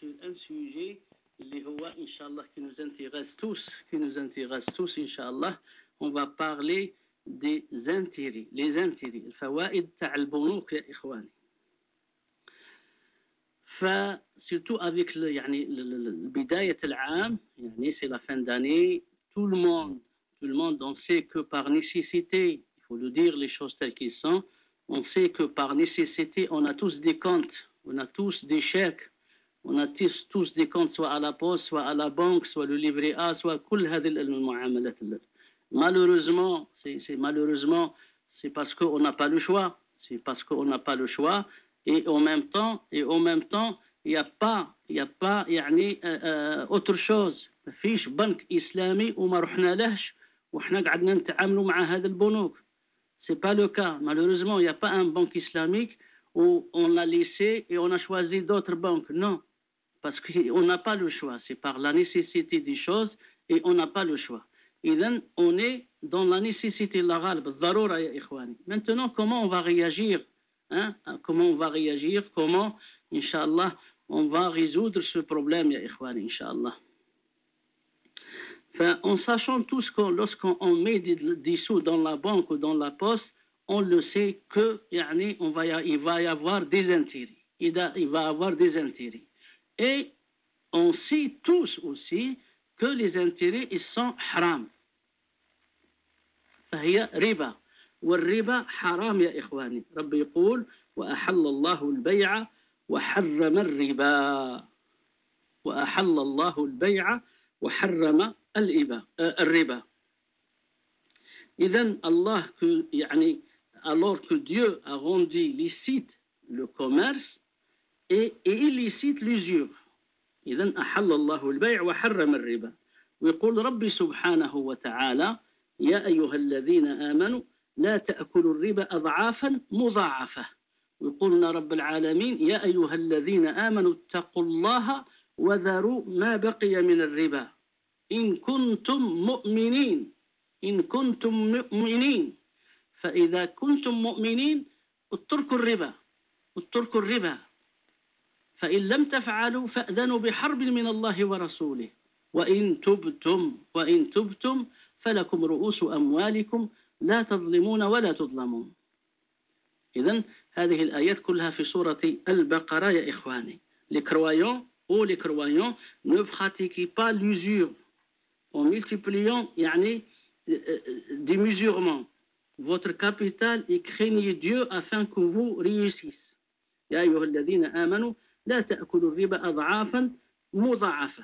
sur un sujet اللي هو إن شاء الله qui nous intéresse tous qui nous intéresse tous إن شاء الله on va parler des intérêts les intérêts الفوائد تاع البنوك يا إخواني ف surtout avec le يعني بداية العام يعني c'est la fin d'année tout le monde tout le monde on sait que par nécessité il faut le dire les choses telles qu'elles sont on sait que par nécessité on a tous des comptes on a tous des chèques on a tous, tous des comptes soit à la poste soit à la banque soit le livret A soit كل هذه المعاملات malheureusement c'est malheureusement c'est parce qu'on n'a pas le choix c'est parce qu'on n'a pas le choix et en même temps et en même temps il n'y a pas il y a pas يعني autre chose ما فيش بنك اسلامي وما رحنا لهش وحنا قعدنا نتعاملوا مع هذا البنوك c'est pas le cas malheureusement il n'y a pas un banque islamique où on l'a laissé et on a choisi d'autres banques non parce qu'on n'a pas le choix. C'est par la nécessité des choses et on n'a pas le choix. Et là, on est dans la nécessité, Maintenant, comment on va réagir? Hein? Comment on va réagir? Comment, Inch'Allah, on va résoudre ce problème, ya Inch'Allah En sachant tous que lorsqu'on met des, sous dans la banque ou dans la poste, on le sait que, il va y avoir des intérêts. Il va y avoir des intérêts. Et on sait tous aussi que les intérêts ils sont haram. فهي ربا. والربا حرام يا إخواني. رب يقول وأحل الله البيع وحرم الربا. وأحل الله البيع وحرم الربا. إذا الله يعني alors que Dieu a rendu licite le commerce et illicite l'usure إذا أحل الله البيع وحرم الربا. ويقول ربي سبحانه وتعالى يا أيها الذين آمنوا لا تأكلوا الربا أضعافا مضاعفة. ويقولنا رب العالمين يا أيها الذين آمنوا اتقوا الله وذروا ما بقي من الربا. إن كنتم مؤمنين إن كنتم مؤمنين. فإذا كنتم مؤمنين اتركوا الربا اتركوا الربا. فإن لم تفعلوا فأذنوا بحرب من الله ورسوله. وإن تبتم وإن تبتم فلكم رؤوس أموالكم لا تظلمون ولا تظلمون. إذا هذه الآيات كلها في سورة البقرة يا إخواني. Les croyants ou les croyants ne pratiquez pas l'usure. En multipliant يعني des mesurements. Votre capital et craignez Dieu afin que vous réussissez يا أيها الذين آمنوا لا تأكلوا الربا أضعافا مضاعفة.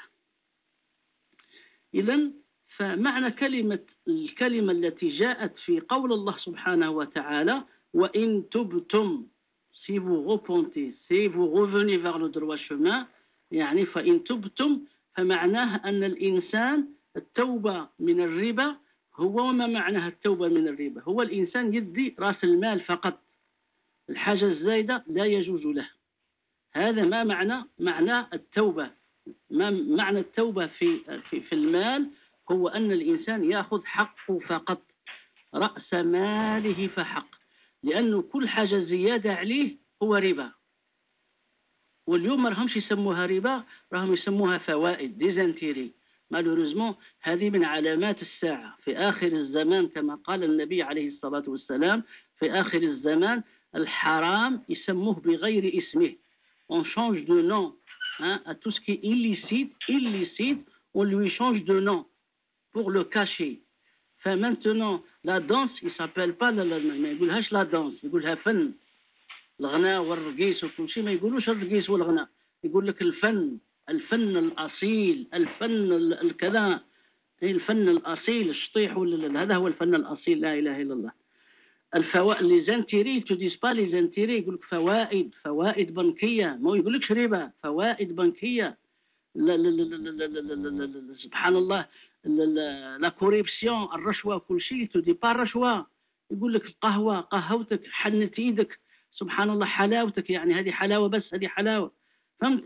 إذا فمعنى كلمة الكلمة التي جاءت في قول الله سبحانه وتعالى وإن تبتم si vous repentez si vous revenez vers le droit chemin يعني فإن تبتم فمعناه أن الإنسان التوبة من الربا هو وما معناها التوبة من الربا؟ هو الإنسان يدي رأس المال فقط. الحاجة الزايدة لا يجوز له. هذا ما معنى معنى التوبة. ما معنى التوبة في في, المال هو أن الإنسان يأخذ حقه فقط رأس ماله فحق لأنه كل حاجة زيادة عليه هو ربا. واليوم ما راهمش يسموها ربا راهم يسموها فوائد des intérêts malheureusement هذه من علامات الساعة. في آخر الزمان كما قال النبي عليه الصلاة والسلام في آخر الزمان الحرام يسموه بغير اسمه. On change de nom hein, à tout ce qui est illicite illicite on lui change de nom pour le cacher. فمنتنون لا دانس il s'appelle pas لا لا ما يقولهاش لا دانس يقولها فن الغناء والرقيص وكل شيء ما يقولوش الرقيص والغناء يقول لك الفن الفن الأصيل الفن الكذا الفن الأصيل الشطيح هذا هو الفن الأصيل لا إله إلا الله الفوائد les intérêts tu dis pas les intérêts يقول لك فوائد فوائد بنكيه ما يقولكش ربا فوائد بنكيه لا لا لا لا لا لا لا سبحان الله la corruption الرشوه كل شيء tu dis pas رشوه يقول لك القهوه قهوتك حنت إيدك سبحان الله حلاوتك يعني هذه حلاوه بس هذه حلاوه فهمت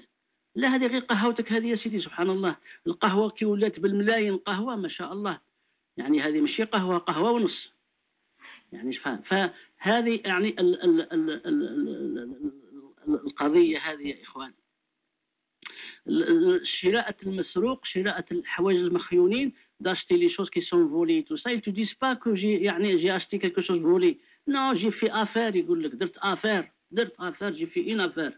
لا هذه غير قهوتك هذه يا سيدي سبحان الله القهوه كي ولات بالملايين قهوه ما شاء الله يعني هذه ماشي قهوه قهوه ونص يعني فهذه يعني ال ال ال ال ال القضية هذه يا إخوان شراءة المسروق شراءة الحوايج المخيونين les choses qui sont volées tout ça. Ils te disent pas que j'ai يعني j'ai acheté quelque chose volé. Non j'ai fait affaire يقول لك درت affaire درت affaire j'ai fait une affaire.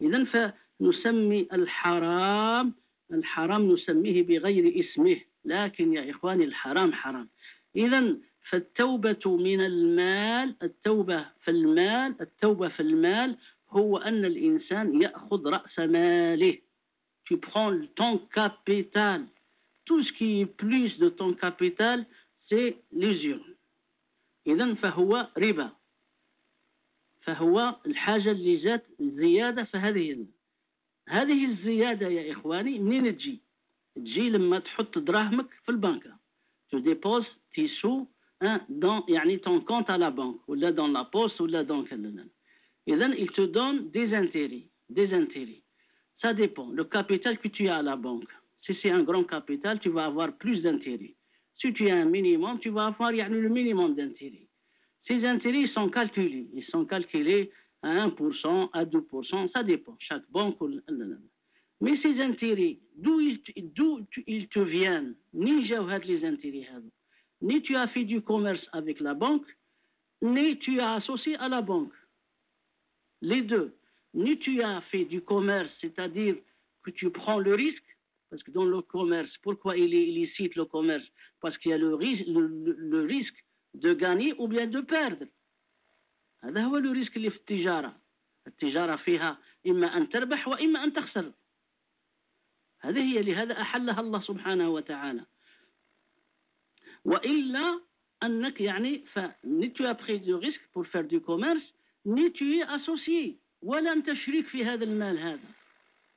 إذا فنسمي الحرام الحرام نسميه بغير اسمه. لكن يا إخواني الحرام حرام. إذا فالتوبة من المال التوبة في المال التوبة في المال هو أن الإنسان يأخذ رأس ماله. Tu prends ton capital. Tout ce qui est plus de ton capital c'est l'usure إذا فهو ربا. فهو الحاجة اللي جات زيادة فهذه هذه الزيادة يا إخواني منين تجي؟ تجي لما تحط دراهمك في البنكة tu déposes tes sous hein, dans yani, ton compte à la banque, ou là dans la poste, ou là dans Et là, il te donne des intérêts, des intérêts. Ça dépend. Le capital que tu as à la banque, si c'est un grand capital, tu vas avoir plus d'intérêts. Si tu as un minimum, tu vas avoir le minimum d'intérêts. Ces intérêts sont calculés. Ils sont calculés à 1%, à 2%, ça dépend. Chaque banque. Mais ces intérêts, d'où ils, ils, te viennent? Ni les intérêts ni tu as fait du commerce avec la banque, ni tu as associé à la banque. Les deux. Ni tu as fait du commerce, c'est-à-dire que tu prends le risque, parce que dans le commerce, pourquoi il est illicite le commerce Parce qu'il y a le risque, le, le, le risque de gagner ou bien de perdre. هذا هو le risque اللي في التجارة التجارة فيها إما أن تربح وإما أن تخسر هذه هي لهذا أحلها الله سبحانه وتعالى وإلا أنك يعني فني tu as pris du risque pour faire du commerce ni tu ولا أنت شريك في هذا المال هذا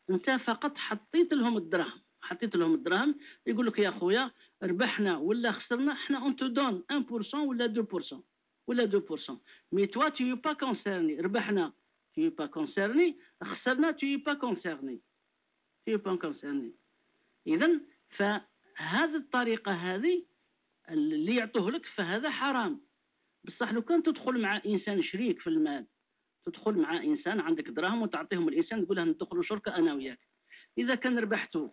أنت فقط حطيت لهم الدراهم حطيت لهم الدراهم يقول لك يا خويا ربحنا ولا خسرنا إحنا on te donne 1% ولا 2% ولا 2% mais toi t'es pas concerné. ربحنا t'es pas concerné. خسرنا pas concerné. Tu es pas concerné. إذا فهذه الطريقة هذه اللي يعطوه لك فهذا حرام بصح لو كان تدخل مع إنسان شريك في المال تدخل مع إنسان عندك دراهم وتعطيهم الإنسان تقول له ندخلوا شركة أنا وياك إذا كان ربحتوا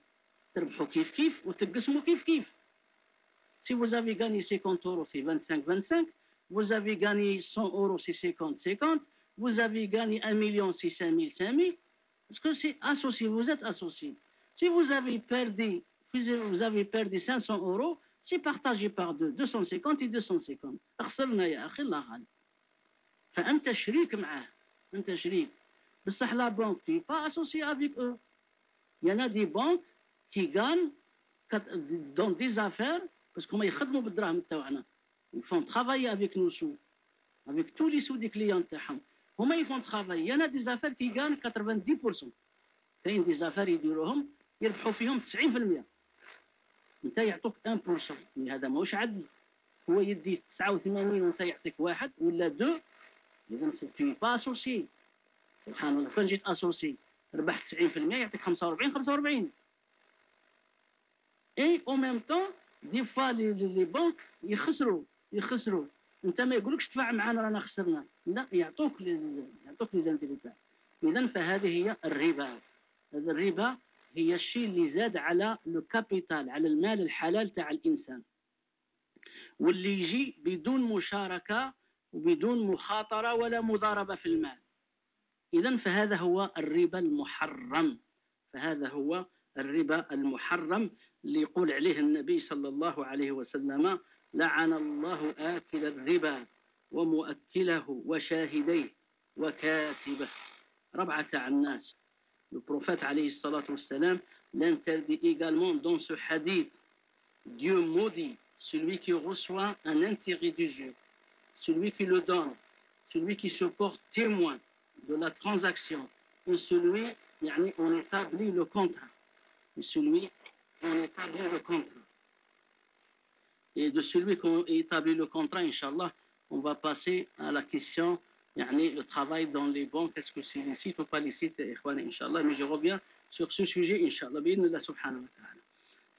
تربحوا كيف كيف وتقسموا كيف كيف Si vous avez gagné 50 euros, c'est 25-25. Vous avez gagné 100 euros, c'est 50-50. Vous avez gagné 1 million, c'est 5 000, 5 000. Parce que c'est associé, vous êtes associé. Si vous avez perdu, vous avez perdu 500 euros, سي بارطاجي بار دو 250 و 250 خسرنا يا أخي الله غالي. فأنت شريك معاه. أنت شريك. بصح لا banque t'es pas associé avec أو y en a des banques qui gagnent dans des affaires parce que هما يخدموا بالدراهم تاعنا ils font travailler avec nos sous avec tous les sous des clients تاعهم هما ils font travailler y en a des affaires qui gagnent 90% كاين des affaires يديروهم يربحوا فيهم 90% أنت يعطوك 1% هذا ماهوش عدل. هو يدي 89 وانت يعطيك واحد ولا deux اذا t'es pas associé سبحان الله. كان جيت associé ربحت 90% يعطيك 45 45 et au même temps des fois les banques يخسروا يخسروا أنت ما يقولكش ادفع معانا رانا خسرنا. لا يعطوك يعطوك les intérêts اذا فهذه هي الربا. هذا الربا هي الشيء اللي زاد على le capital على المال الحلال تاع الإنسان. واللي يجي بدون مشاركة وبدون مخاطرة ولا مضاربة في المال. اذا فهذا هو الربا المحرم. فهذا هو الربا المحرم اللي يقول عليه النبي صلى الله عليه وسلم لعن الله آكل الربا ومؤكله وشاهديه وكاتبه. ربعة الناس. Le prophète wassalam l'interdit également dans ce hadith. Dieu maudit celui qui reçoit un intérêt du Dieu, celui qui le donne, celui qui se porte témoin de la transaction, et celui, on établit le contrat. Et celui, on établit le contrat. Et de celui qui établit le contrat, Inch'Allah, on va passer à la question يعني le travail dans les banques est-ce que c'est licite ou pas شاء الله mais je reviens sur ce sujet الله بإذن الله سبحانه وتعالى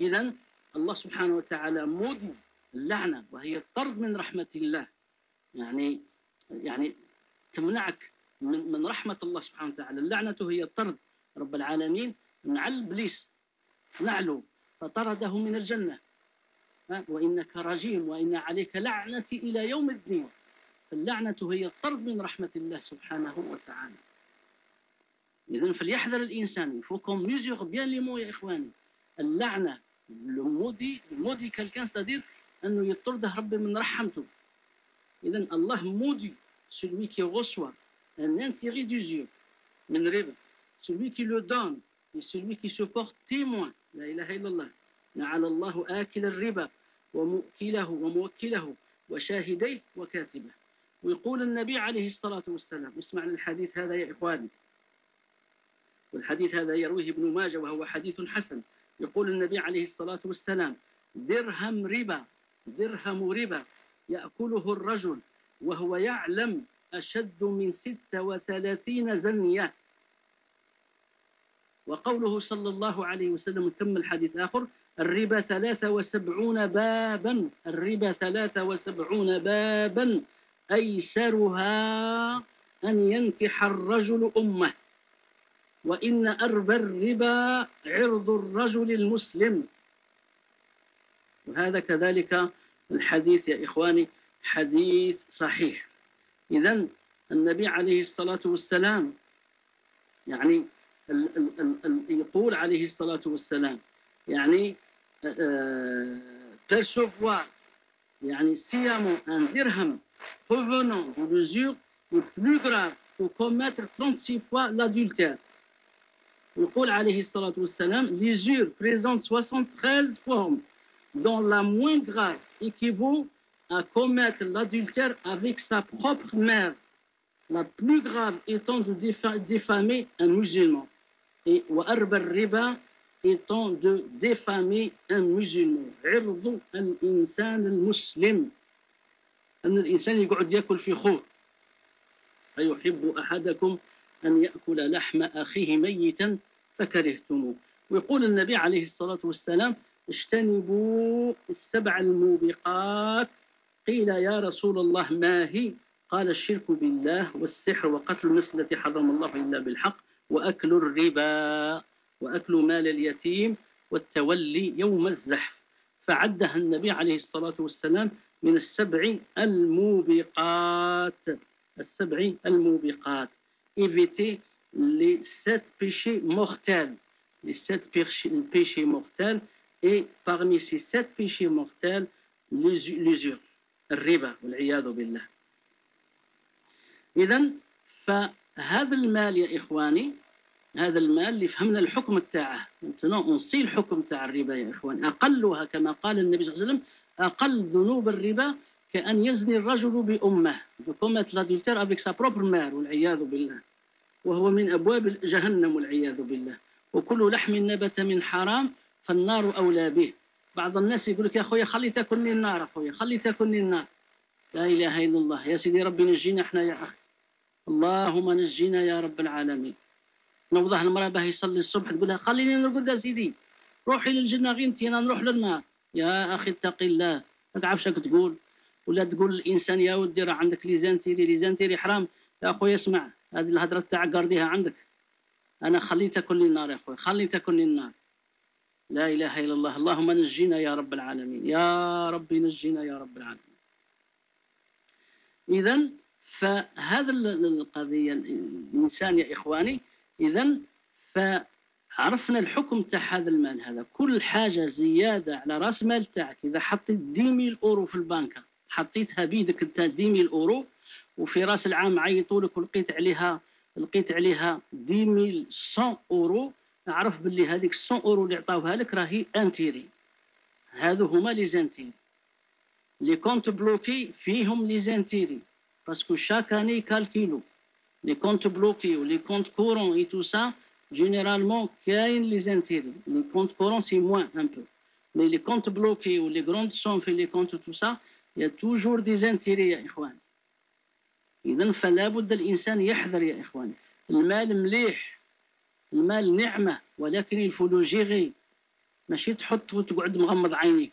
إذا الله سبحانه وتعالى مودي اللعنة وهي الطرد من رحمة الله يعني يعني تمنعك من, من رحمة الله سبحانه وتعالى اللعنة هي الطرد رب العالمين نعل إبليس نعلو فطرده من الجنة وإنك رجيم وإن عليك لعنة إلى يوم الدين اللعنة هي الطرد من رحمة الله سبحانه وتعالى. إذا فليحذر الإنسان فوكم ميزور بيان لي مو يا إخواني. اللعنة المودي المودي كالكان سادير أنه يطرده ربي من رحمته. إذا الله مودي celui qui reçoit un intérêt d'usure من ربا le donne et celui qui se porte témoin. لا إله إلا الله. لعن الله آكل الربا ومؤكله وموكله وشاهديه وكاتبه. ويقول النبي عليه الصلاة والسلام. اسمع الحديث هذا يا إخواني. والحديث هذا يرويه ابن ماجه وهو حديث حسن. يقول النبي عليه الصلاة والسلام درهم ربا درهم ربا يأكله الرجل وهو يعلم أشد من ستة وثلاثين زنية. وقوله صلى الله عليه وسلم تم الحديث آخر الربا ثلاثة وسبعون بابا الربا ثلاثة وسبعون بابا. أيسرها أن ينكح الرجل أمه. وإن أربى الربا عرض الرجل المسلم. وهذا كذلك الحديث يا إخواني حديث صحيح. إذا النبي عليه الصلاة والسلام يعني يقول عليه الصلاة والسلام يعني percevoir يعني sciemment un dirham provenant de l'usure est plus grave que commettre 36 fois l'adultère. يقول عليه الصلاة والسلام l'usure présente 73 formes dont la moins grave équivaut à commettre l'adultère avec sa propre mère, la plus grave étant de diffamer un musulman. Et وأربى الربا étant de diffamer un musulman عرض الإنسان المسلم أن الإنسان يقعد يأكل في خوف أيحب أحدكم أن يأكل لحم أخيه ميتا فكرهتموه. ويقول النبي عليه الصلاة والسلام اجتنبوا السبع الموبقات. قيل يا رسول الله ما هي؟ قال الشرك بالله والسحر وقتل النفس التي حرم الله إلا بالحق وأكل الربا وأكل مال اليتيم والتولي يوم الزحف. فعدها النبي عليه الصلاة والسلام من السبع الموبقات السبع الموبقات. Éviter les sept péchés mortels. Les sept péchés mortels. Et parmi ces sept péchés mortels l'usure الربا والعياذ بالله إذا فهذا المال يا إخواني هذا المال اللي فهمنا الحكم تاعه نصي الحكم تاع الربا يا إخوان أقلها كما قال النبي صلى الله عليه وسلم أقل ذنوب الربا كأن يزني الرجل بأمه. commettre l'adultère avec sa propre mère والعياذ بالله. وهو من أبواب جهنم والعياذ بالله. وكل لحم نبت من حرام فالنار أولى به. بعض الناس يقول لك يا أخويا خلي تاكلني النار أخويا خلي تاكلني النار. لا إله إلا الله. يا سيدي ربي نجينا إحنا يا أخي. اللهم نجينا يا رب العالمين. نوضح المرأة به يصلي الصبح تقول لها خليني نرقد يا سيدي. روحي للجنة غير أنا نروح للنار. يا أخي اتق الله. ما تعرفش تقول؟ ولا تقول الإنسان يا ودي راه عندك les intérêts les intérêts حرام. يا أخويا اسمع هذه الهضرة تاع قرديها عندك. أنا خليتها كل النار يا أخويا خليتها كل النار. لا إله إلا الله. اللهم نجينا يا رب العالمين. يا رب نجينا يا رب العالمين. إذا فهذا القضية الإنسان يا إخواني إذا فعرفنا الحكم تاع هذا المال هذا. كل حاجة زيادة على رأس مال تاعك. إذا حطيت 10000 أورو في البنكة حطيتها بيدك أنت 10000 أورو وفي رأس العام عيطوا لك ولقيت عليها لقيت عليها 10100 أورو. نعرف باللي هذيك 100 أورو اللي عطاوها لك راهي intérêt. هذو هما les intérêts les comptes bloqués فيهم les intérêts parce que chaque année calculent. les comptes bloqués و les comptes courants et tout ça généralement كاين les intérêts les comptes courants c'est moins un peu mais les comptes bloqués و les grandes sommes في les comptes tout ça y a toujours des intérêts يا اخوان اذا فلا بد الإنسان يحذر يا إخوان. المال مليح. المال نعمة. ولكن il faut le gérer ماشي تحط وتقعد مغمض عينيك.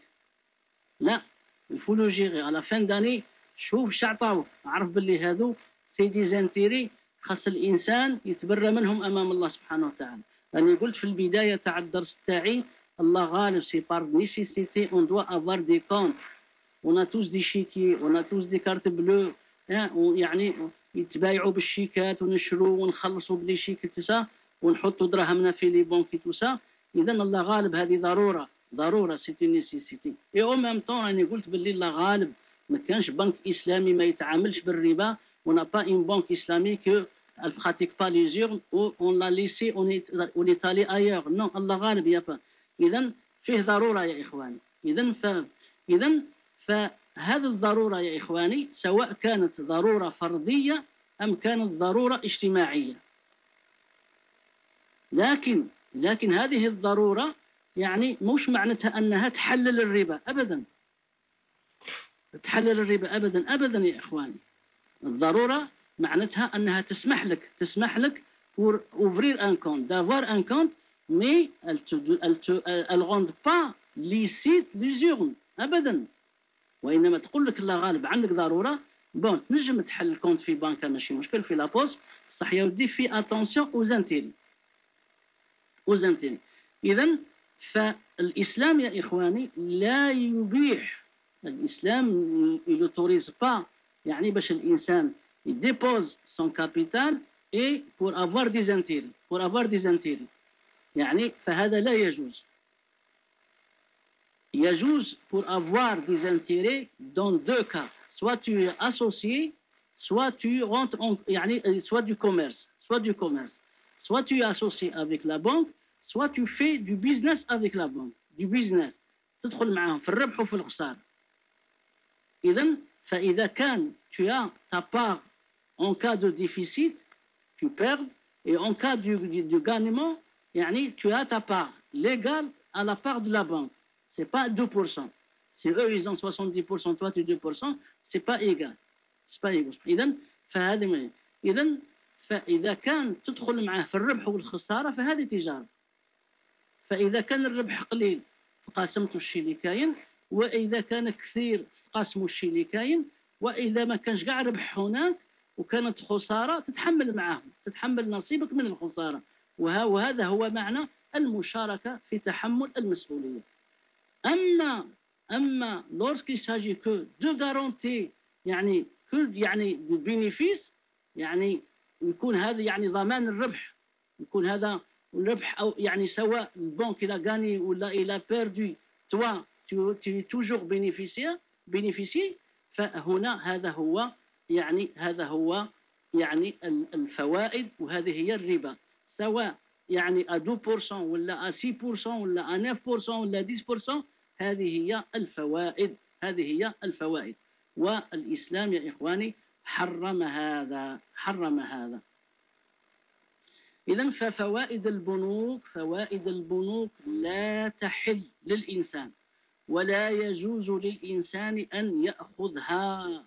لا. il faut le gérer à la fin d'année شوف شعطاو. عرف باللي هذو c'est des intérêts. خاص الإنسان يتبرى منهم أمام الله سبحانه وتعالى. أنا قلت في البداية تاع الدرس تاعي الله غالب c'est par nécessité on doit avoir des comptes on touche des chéquiers on touche des cartes bleues يعني يتبايعوا بالشيكات ونشروا ونخلصوا بلي شيك تسا ونحطوا دراهمنا في لي بونكي توسا اذا الله غالب هذه ضرورة. ضرورة سيتي نيسيسيتي اي أو ميم طون راني قلت باللي الله غالب. ما كانش بنك إسلامي ما يتعاملش بالربا. ونا با اون بنك اسلامي كو elle pratique pas les urnes ou on l'a laissé on est on est allé ailleurs. Non الله غالب يا فا اذا فيه ضروره يا اخواني اذا ف اذا فهذه الضروره يا اخواني سواء كانت ضروره فرضيه ام كانت ضروره اجتماعيه لكن لكن هذه الضروره يعني مش معناتها انها تحلل الربا ابدا تحلل الربا ابدا ابدا يا اخواني الضروره معناتها أنها تسمح لك تسمح لك pour ouvrir un compte d'avoir un compte mais elle te elle te elle rend pas licite ابدا وإنما تقول لك الله غالب عندك ضرورة. بون تنجم تحل الكونت في بنكة ماشي مشكل في لابوست صح يا ودي في اتونسيون اوزانتيري اوزانتيري اذا فالإسلام يا إخواني لا يبيح. الإسلام يلوتوريز با يعني باش الانسان il dépose son capital et pour avoir des intérêts pour avoir des intérêts يعني فهذا لا يجوز يجوز pour avoir des intérêts dans deux cas soit tu es associé soit tu rentres en يعني soit du commerce soit du commerce soit tu es associé avec la banque soit tu fais du business avec la banque du business تدخل معاهم في الربح وفي الخسارة إذا فإذا كان tu as ta part en cas de déficit, tu perds, et en cas de, de, de gagnement, yani, tu as ta part légale à la part de la banque. C'est pas 2%. Si eux, ils ont 70%, toi, tu 2%, c'est pas égal. C'est pas égal. إذا فهذه إذا فإذا كان تدخل معه في الربح والخسارة فهذه تجارة. فإذا كان الربح قليل فقاسمته الشيء اللي كاين وإذا كان كثير قاسموا الشيء اللي كاين وإذا ما كانش كاع ربح هناك وكانت خسارة تتحمل معهم تتحمل نصيبك من الخسارة. وهذا هو معنى المشاركة في تحمل المسؤولية. أما أما lorsqu'il s'agit que de garantir يعني كل يعني بينيفيس يعني يكون هذا يعني ضمان الربح. يكون هذا الربح أو يعني سواء البنك إلى غاني ولا إلى بيردو توا tu توجور بينيفيسيا بينيفيسي فهنا هذا هو يعني هذا هو يعني الفوائد وهذه هي الربا. سواء يعني 2% ولا 6% ولا 9% ولا 10% هذه هي الفوائد. هذه هي الفوائد. والإسلام يا إخواني حرم هذا حرم هذا. إذا ففوائد البنوك فوائد البنوك لا تحل للإنسان. ولا يجوز للإنسان أن يأخذها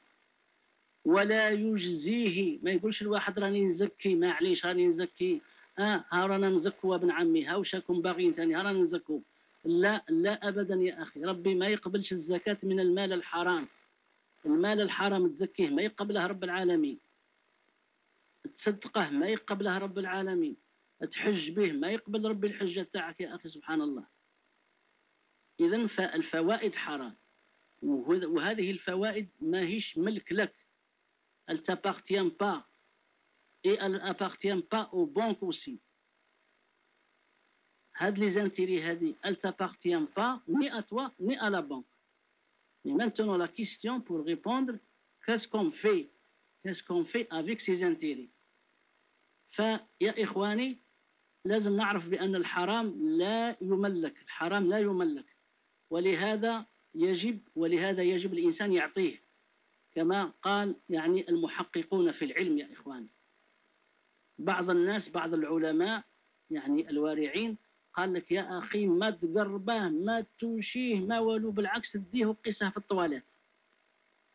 ولا يجزيه. ما يقولش الواحد راني نزكي معليش راني نزكي. آه ها رانا نزكوا ابن عمي ها وشاكم باغيين ثاني رانا نزكوا لا لا ابدا يا أخي. ربي ما يقبلش الزكاة من المال الحرام. المال الحرام تزكيه ما يقبله رب العالمين. تصدقه ما يقبله رب العالمين. تحج به ما يقبل ربي الحجة تاعك يا أخي سبحان الله. إذا فالفوائد حرام. وهذه الفوائد ما هيش ملك لك. elle t'appartient pas et elle appartient pas aux banques aussi هاد les intérêts هادي elle t'appartient pas ni à toi ni à la banque mais maintenant la question pour répondre qu'est-ce qu'on fait qu'est-ce qu'on fait avec ces intérêts فيا اخواني لازم نعرف بان الحرام لا يملك الحرام لا يملك ولهذا يجب ولهذا يجب الإنسان يعطيه. كما قال يعني المحققون في العلم يا إخواني. بعض الناس بعض العلماء يعني الوارعين قال لك يا أخي ما تقربه ما توشيه ما ولو بالعكس تديه وقسه في الطواليت.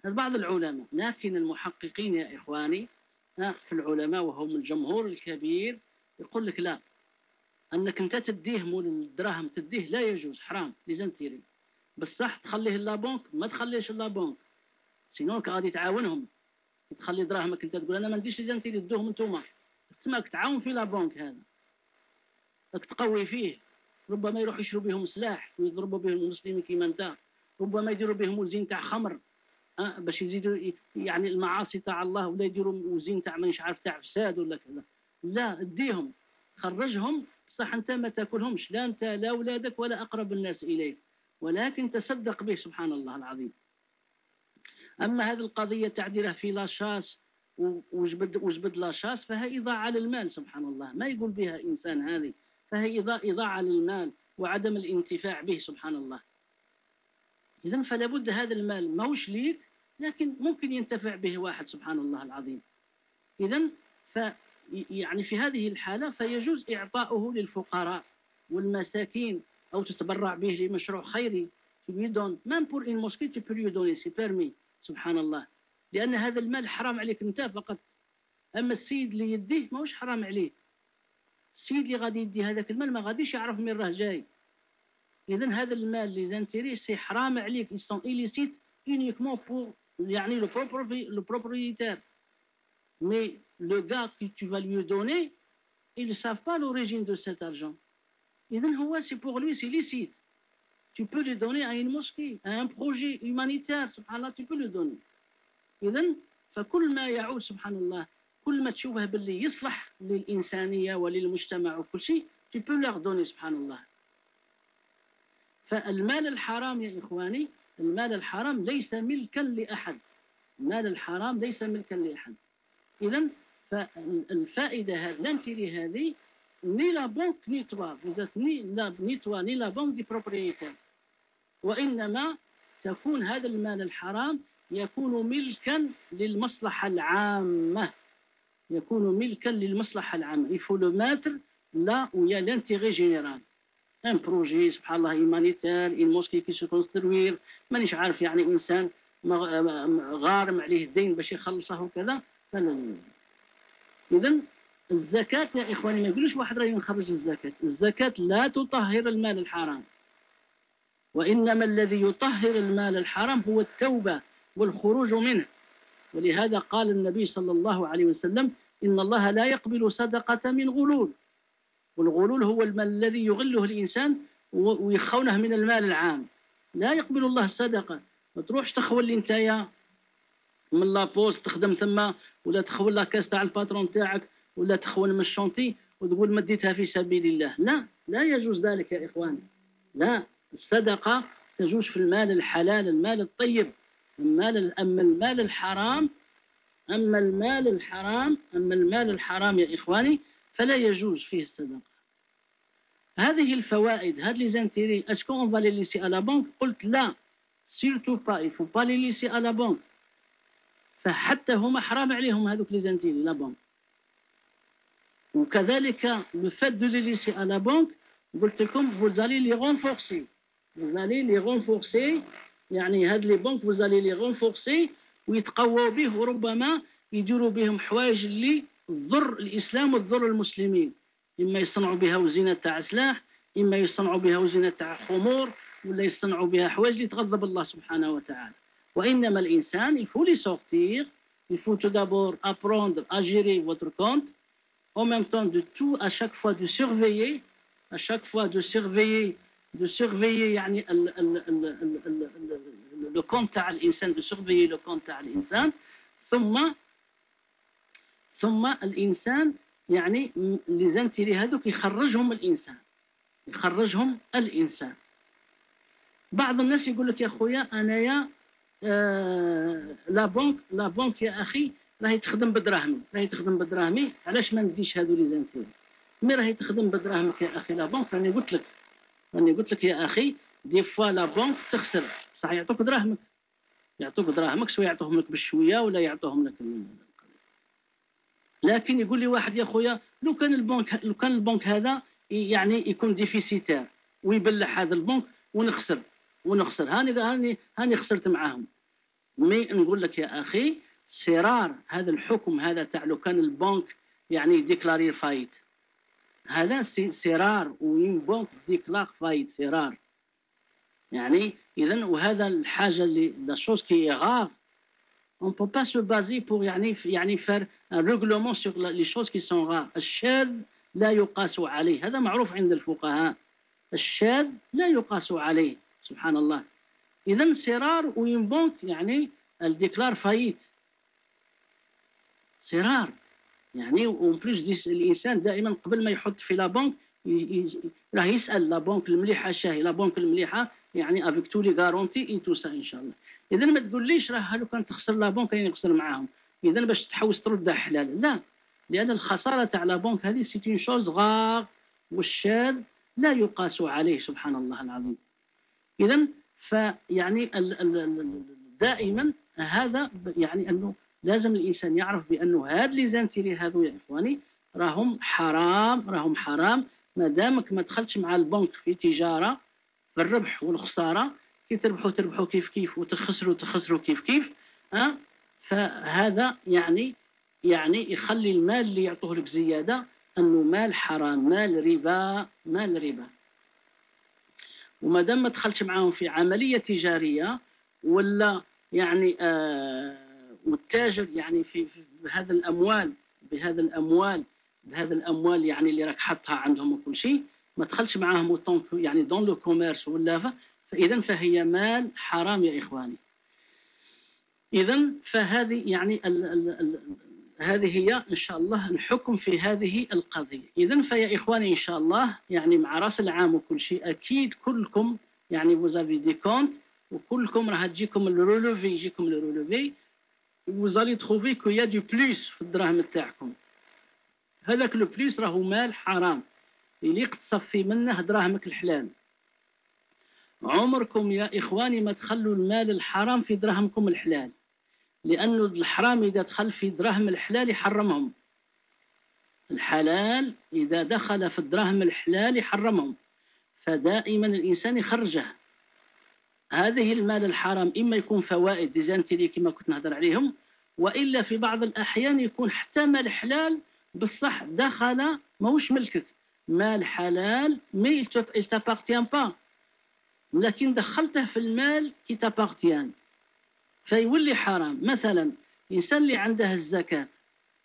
بعض العلماء. لكن المحققين يا إخواني في العلماء وهم الجمهور الكبير يقول لك لا أنك أنت تديه مول الدراهم تديه لا يجوز حرام les intérêts بصح تخليه ل la banque ما تخليش ل la banque sinon غادي تعاونهم؟ تخلي دراهمك أنت تقول أنا ما نديش les intérêts اللي تدوهم انتوما تسمك تعاون في لا بنك هذا. راك تقوي فيه. ربما يروح يشرب بهم سلاح ويضربوا بهم المسلمين كيما أنت. ربما يديروا بهم وزين تاع خمر أه باش يزيدوا يعني المعاصي تاع الله ولا يديروا وزين تاع مانيش عارف تاع فساد ولا كذا. لا اديهم خرجهم صح أنت ما تأكلهمش لا أنت لا أولادك ولا أقرب الناس إليك. ولكن تصدق به سبحان الله العظيم. أما هذه القضية تعديله في لاشاس وجبد وجبد لاشاس فهي إضاعة للمال سبحان الله. ما يقول بها إنسان هذه. فهي إضاعة للمال وعدم الانتفاع به سبحان الله. اذا فلا بد هذا المال ماهوش ليك لكن ممكن ينتفع به واحد سبحان الله العظيم. اذا يعني في هذه الحالة فيجوز إعطاؤه للفقراء والمساكين أو تتبرع به لمشروع خيري tu lui donnes même pour une mosquée tu سبحان الله. لأن هذا المال حرام عليك. أنت فقط أما السيد اللي يديه ماهوش حرام عليه. السيد اللي غادي يدي هذاك المال ما غاديش يعرف من راه جاي. إذا هذا المال les intérêts c'est حرام عليك. Ils sont illicites يعني le propriétaire. Mais le gars que tu vas lui donner, ils ne savent pas l'origine de cet argent. Et c'est pour lui, c'est licite. Tu peux le donner à une mosquée, à un projet humanitaire, subhanallah, tu peux le donner. إذن فكل ما يعود سبحان الله كل ما تشوفه باللي يصلح للإنسانية وللمجتمع وكل شيء tu peux leur donner سبحان الله فالمال الحرام يا إخواني المال الحرام ليس ملكا لأحد المال الحرام ليس ملكا لأحد اذا فالفائدة هذه l'intérêt هذه ni la banque ni toi ni la ni toi ni la banque des propriétaires وإنما تكون هذا المال الحرام يكون ملكا للمصلحة العامة. يكون ملكا للمصلحة العامة. يفو لو ماتر لا ويا لانتيغي جينيرال ان بروجي سبحان الله humanitaire une mosquée que مانيش عارف يعني انسان غارم عليه الدين باش يخلصه وكذا إذا الزكاة يا إخواني ما يقولوش واحد راه يخرج الزكاة. الزكاة لا تطهر المال الحرام. وإنما الذي يطهر المال الحرام هو التوبة والخروج منه. ولهذا قال النبي صلى الله عليه وسلم إن الله لا يقبل صدقة من غلول. والغلول هو المال الذي يغله الإنسان ويخونه من المال العام. لا يقبل الله صدقة. ما تروحش تخون انت يا من la poste تخدم ثم ولا تخون la caisse تاع ال patron تاعك ولا تخون من ال chantier وتقول مديتها في سبيل الله. لا لا يجوز ذلك يا إخواني. لا الصدقة تجوز في المال الحلال المال الطيب المال أما المال الحرام. أما المال الحرام أما المال الحرام يا إخواني فلا يجوز فيه الصدقة. هذه الفوائد هذه les intérêts est-ce qu'on va les laisser la banque قلت لا. surtout pas il faut pas les laisser à فحتى هما حرام عليهم هذوك les intérêts la banque وكذلك le fait de les laisser à la banque قلت لكم vous allez les renforcer vous allez les renforcer يعني هاد les banques vous allez les renforcer ويتقووا به وربما يديروا بهم حوايج اللي تضر الإسلام وتضر المسلمين. إما يصنعوا بها وزينة تاع سلاح إما يصنعوا بها وزينة تاع خمور ولا يصنعوا بها حوايج اللي تغضب الله سبحانه وتعالى. وإنما الإنسان يفو لي سورتير يفو تو دابور ابروند اجيري فوتر كونت أو ميم طون دو تو ا شاك فوا دو سيرفيي ا شاك فوا دو سيرفيي دو سيرفيي يعني ال ال ال ال لو كونت تاع الانسان دو سيرفيي لو كونت تاع الانسان ثم ثم الانسان يعني les intérêts هذوك يخرجهم الانسان يخرجهم الانسان بعض الناس يقول لك يا خويا انايا la banque la banque يا أخي راهي تخدم بدراهمي. راهي تخدم بدراهمي. علاش ما نديش هذو les intérêts mais راهي تخدم بدراهمك يا أخي la banque راني قلت لك. راني قلت لك يا أخي des fois la banque تخسر. صح يعطوك دراهمك. يعطوك دراهمك سواء يعطوهم لك بالشوية ولا يعطوهم لك لكن يقول لي واحد يا خويا لو كان البنك لو كان البنك هذا يعني يكون déficitaire ويبلح هذا البنك ونخسر. ونخسر. هاني هاني هاني خسرت معاهم. mais نقول لك يا أخي c'est rare هذا الحكم هذا تاع لو كان البنك يعني déclarer faillite هذا c'est rare où une banque déclare faillite c'est rare يعني اذا وهذا الحاجة اللي la chose qui est rare. On peut pas se baser pour يعني يعني faire un sur les choses qui sont rares. الشاذ لا يقاس عليه. هذا معروف عند الفقهاء. الشاذ لا يقاس عليه. سبحان الله. إذا c'est rare où une banque يعني elle déclare faillite. c'est rare يعني en plus الإنسان دائما قبل ما يحط في la banque راه يسأل la banque المليحة شاهي la banque المليحة يعني avec toutes les garanties et tout ça ان شاء الله اذا ما تقوليش راه لو كان تخسر la banque يعني يخسر معاهم. اذا باش تحوس تردها حلال. لا. لأن الخسارة تاع la banque هذه c'est une chose rare والشاذ لا يقاس عليه سبحان الله العظيم. اذا فيعني دائما هذا يعني أنه لازم الإنسان يعرف بانه هاد les intérêts هذو يا إخواني راهم حرام راهم حرام ما دامك ما دخلتش مع البنك في تجارة في الربح والخسارة كي تربحوا تربحوا كيف كيف وتخسروا تخسروا كيف كيف أه؟ فهذا يعني يعني يخلي المال اللي يعطوه لك زيادة أنه مال حرام مال ربا مال ربا وما دام ما دخلتش معاهم في عملية تجارية ولا يعني آه والتاجر يعني في, بهذا الأموال بهذا الأموال بهذا الأموال يعني اللي راك حطها عندهم وكل شيء ما تدخلش معاهم يعني dans le commerce ولا فاذا فهي مال حرام يا إخواني. اذا فهذه يعني ال ال ال هذه هي إن شاء الله الحكم في هذه القضية. اذا فيا إخواني إن شاء الله يعني مع رأس العام وكل شيء أكيد كلكم يعني vous avez des comptes وكلكم راح تجيكم الرولوفي يجيكم الرولوفي trouver qu'il y a du plus في الدراهم تاعكم. هذاك لو بليس راهو مال حرام. اللي تصفي منه دراهمك الحلال. عمركم يا إخواني ما تخلوا المال الحرام في دراهمكم الحلال. لأنه الحرام إذا دخل في دراهم الحلال يحرمهم الحلال إذا دخل في الدراهم الحلال يحرمهم فدائما الإنسان يخرجه. هذه المال الحرام إما يكون فوائد des intérêts كما كنت نهضر عليهم وإلا في بعض الأحيان يكون حتى مال حلال بصح دخل ماهوش ملكك. مال حلال mais t'appartient pas. لكن دخلته في المال qui t'appartient فيولي حرام. مثلا الانسان اللي عنده الزكاة.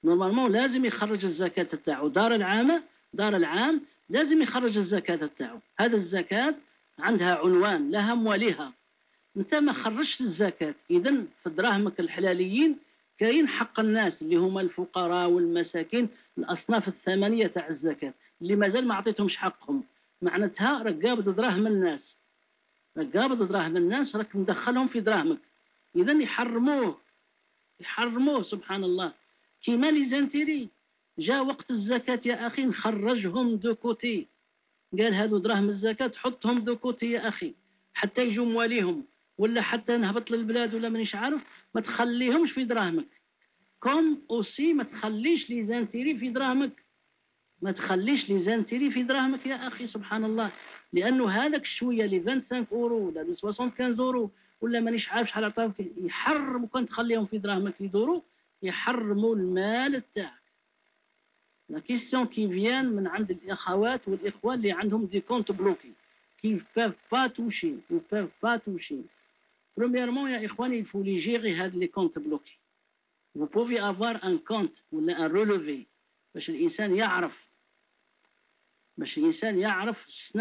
normalement لازم يخرج الزكاة تاعو دار العامه دار العام لازم يخرج الزكاة تاعو هذا الزكاة عندها عنوان لها مواليها. انت ما خرجت الزكاة اذا في دراهمك الحلاليين كاين حق الناس اللي هما الفقراء والمساكين الأصناف الثمانية تاع الزكاة اللي مازال ما عطيتهمش حقهم. معناتها راك قابض دراهم الناس. راك قابض دراهم الناس راك مدخلهم في دراهمك. اذا يحرموه. يحرموه سبحان الله. كيما les intérêts جاء وقت الزكاة يا أخي نخرجهم de côté. قال هذو دراهم الزكاة حطهم de côté يا أخي. حتى يجوا مواليهم. ولا حتى نهبط للبلاد ولا مانيش عارف ما تخليهمش في دراهمك. comme aussi ما تخليش les intérêts في دراهمك. ما تخليش les intérêts في دراهمك يا أخي سبحان الله. لأنه هذاك الشويه اللي 25 اورو ولا 75 اورو ولا مانيش عارف شحال عطاوك يحرموا كان تخليهم في دراهمك يدوروا يحرموا المال تاعك. la question qui vient من عند الإخوات والاخوان اللي عندهم des comptes bloqués qu'ils peuvent pas toucher peuvent pas toucher. Premièrement, يا il faut les gérer هاد les comptes bloqués. Vous pouvez avoir un compte ولا un relevé. باش الإنسان يعرف باش الإنسان يعرف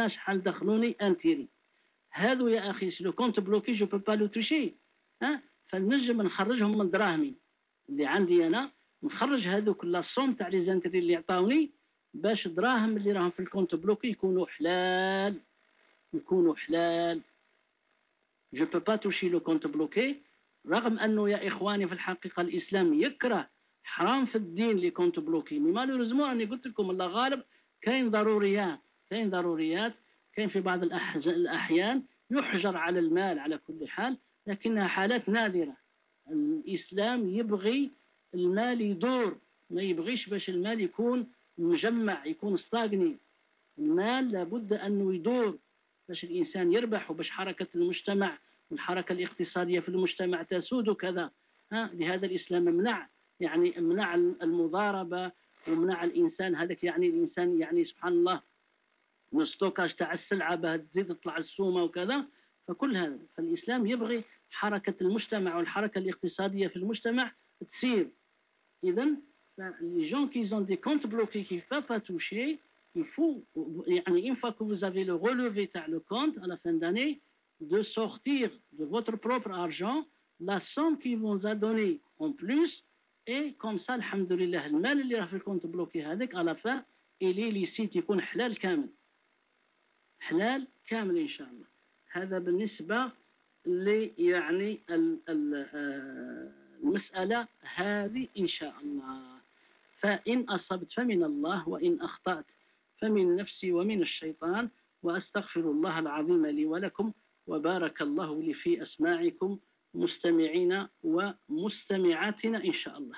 شحال دخلوني intérêts. هادو يا si le compte bloqué je peux pas le toucher ها فنجم نخرجهم من دراهمي. اللي عندي أنا نخرج هذوك la somme تاع les intérêts اللي عطاوني باش دراهم اللي راهم في ال compte bloqué يكونوا حلال. يكونوا حلال. je peux pas toucher le compte bloqué رغم أنه يا إخواني في الحقيقة الإسلام يكره حرام في الدين les comptes bloqués mais malheureusement اني قلت لكم الله غالب كاين ضروريات كاين ضروريات كاين في بعض الأحيان يحجر على المال على كل حال لكنها حالات نادرة. الإسلام يبغي المال يدور ما يبغيش باش المال يكون مجمع يكون ستاغني المال لابد أنه يدور باش الإنسان يربح وباش حركة المجتمع والحركة الاقتصادية في المجتمع تسود وكذا. ها لهذا الإسلام منع يعني منع المضاربة ومنع الإنسان هذاك يعني الإنسان يعني سبحان الله من وال stockage تاع السلعه باه تزيد تطلع السومة وكذا. فكل هذا فالإسلام يبغي حركة المجتمع والحركة الاقتصادية في المجتمع تصير. اذا les gens qui ont des comptes bloqués qu'ils peuvent pas toucher يفو يعني une fois que vous avez le relevé تاع le compte à la fin d'année de sortir de votre propre argent la somme qu'ils vous ont donnée en plus et comme ça الحمد لله المال اللي راه في ال compte bloqué هذاك على فا الي سيت يكون حلال كامل حلال كامل إن شاء الله. هذا بالنسبة لي يعني المسألة هذه إن شاء الله. فإن أصبت فمن الله وإن أخطأت فمن نفسي ومن الشيطان وأستغفر الله العظيم لي ولكم وبارك الله لي في أسماعكم مستمعين ومستمعاتنا إن شاء الله.